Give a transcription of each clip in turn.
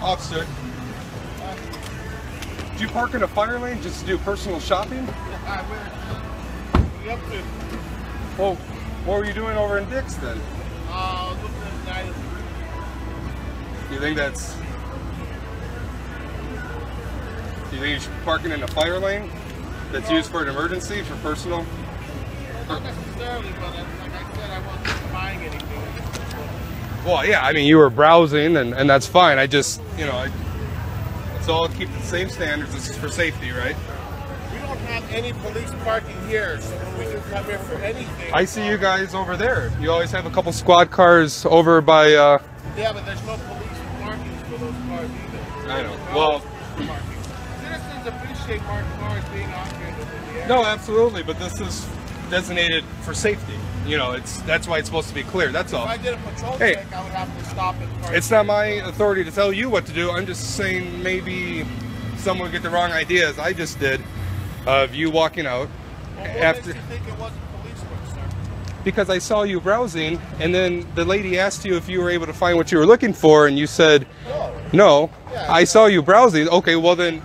Officer, did you park in a fire lane just to do personal shopping? I will. What are you up to? Well, what were you doing over in Dick's then? Uh, looking at the. You think that's... Do you think you should be parking in a fire lane that's used for an emergency, for personal? Not necessarily, but uh, like I said, I wasn't buying anything. Well, yeah, I mean, you were browsing, and, and that's fine. I just, you know, I, it's all keep the same standards. This is for safety, right? We don't have any police parking here, so we can come here for anything. I see you guys over there. You always have a couple squad cars over by, uh, Yeah, but there's no police parking for those cars either. I know. Well-. Citizens appreciate marked cars being out here in the area. no, absolutely, but this is designated for safety. You know, it's that's why it's supposed to be clear. That's all. If I did a patrol Hey. check, I would have to stop park. It's not my authority to tell you what to do. I'm just saying maybe someone would get the wrong idea, as I just did, of you walking out Well, after makes you think it wasn't police work, sir? because I saw you browsing, and then the lady asked you if you were able to find what you were looking for, and you said No. no. Yeah. I saw you browsing. Okay, well then,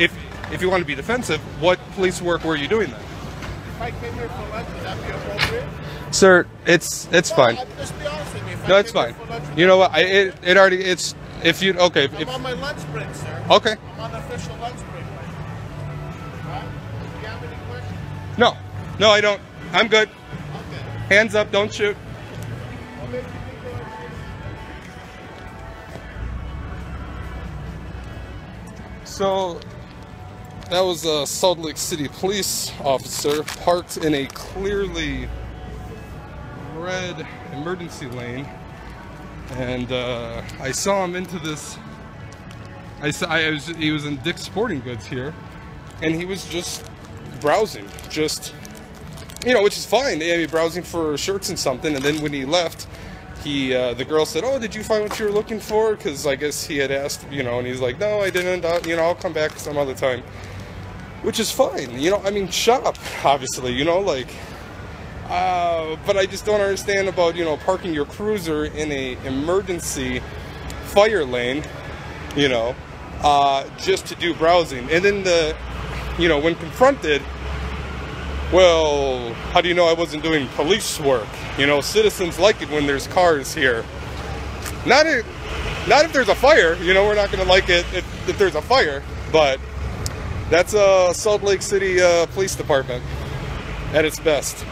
if if you want to be defensive, what police work were you doing then, I came here for lunch, would that be appropriate? sir? It's it's No, fine. I- Just be honest with me. If I No, it's fine. lunch, You know what? I, it it already it's if you okay I'm if on my lunch break, sir. okay I'm on official lunch break right Do you have any questions? no no I don't. I'm good. Okay. Hands up. Don't shoot. What makes you think they were- So that was a Salt Lake City police officer parked in a clearly red emergency lane, and uh, I saw him into this. I saw I was he was in Dick's Sporting Goods here, and he was just browsing, just you know, which is fine. I mean, browsing for shirts and something, and then when he left, he uh, the girl said, "Oh, did you find what you were looking for?" Because I guess he had asked, you know, and he's like, "No, I didn't. Uh, you know, I'll come back some other time," which is fine. You know, I mean, shop obviously. You know, like, uh, but I just don't understand about you know parking your cruiser in a emergency fire lane, you know, uh, just to do browsing, and then the, you know, when confronted. Well, how do you know I wasn't doing police work? You know, citizens like it when there's cars here. Not if, not if there's a fire. You know, we're not going to like it if, if there's a fire. But that's uh, Salt Lake City uh, Police Department at its best.